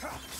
Ha!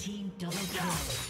team double kill.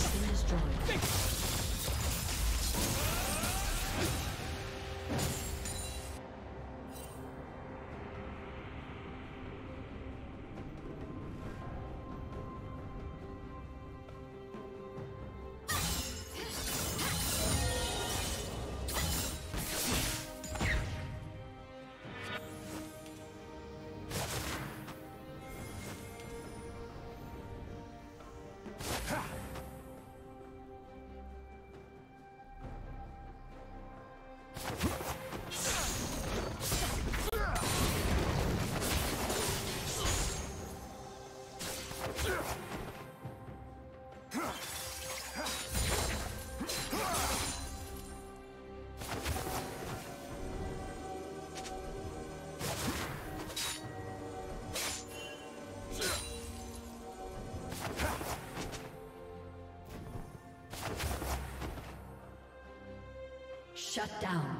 Red team. Shut down.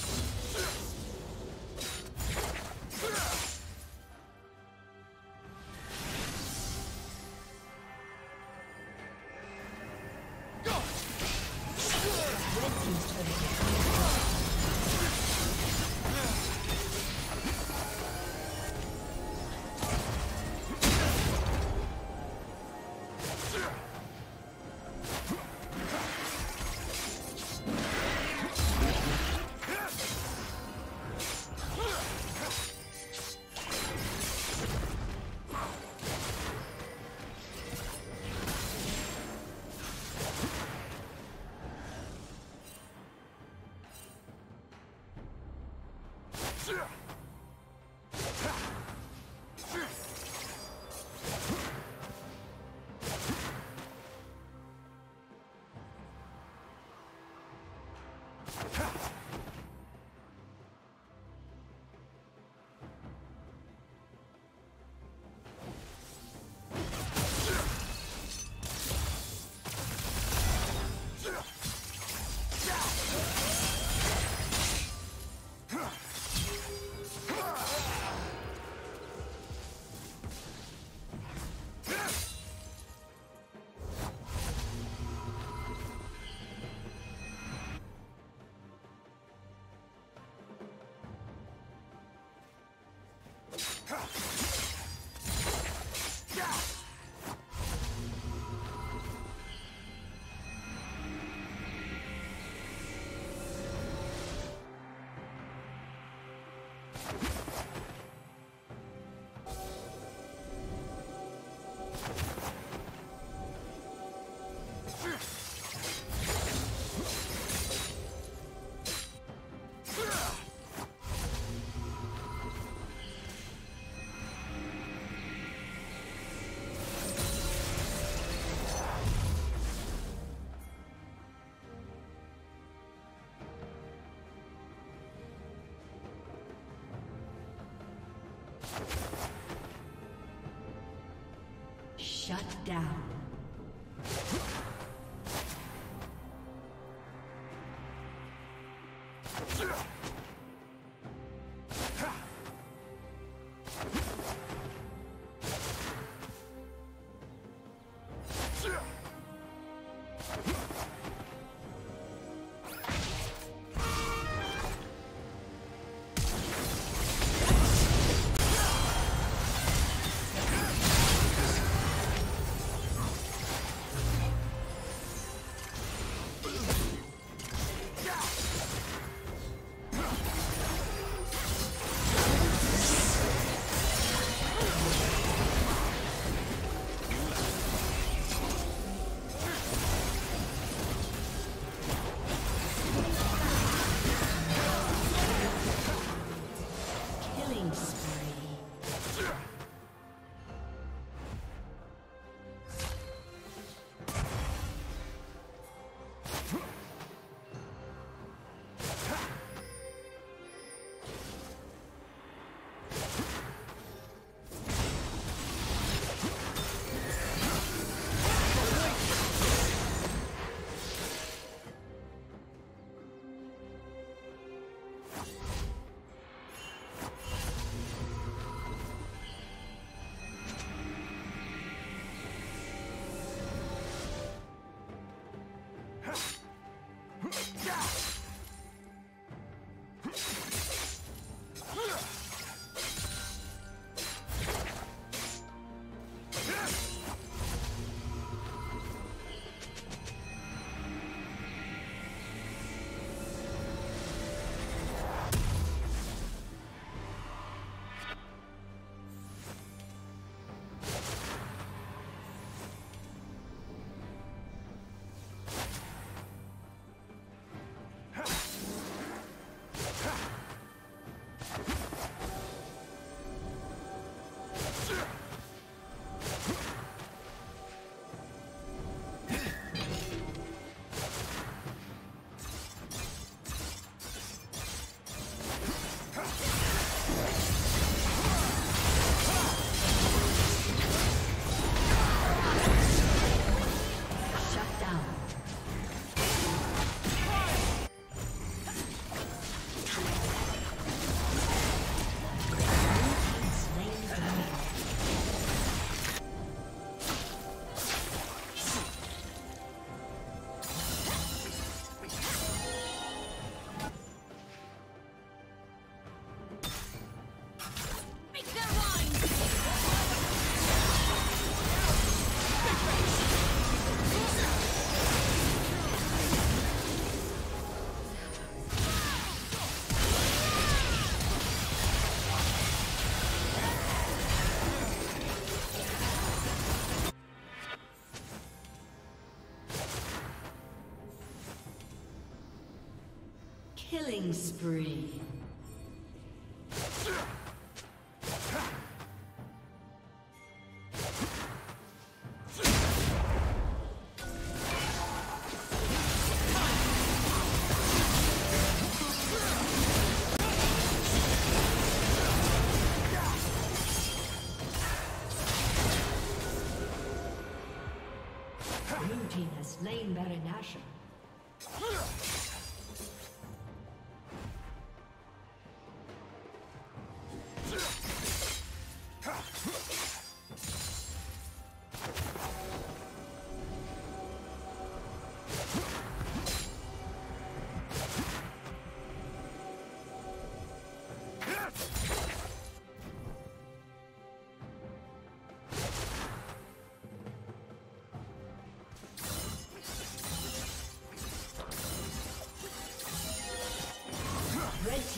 Shut down. Killing spree. slain Baron Nashor.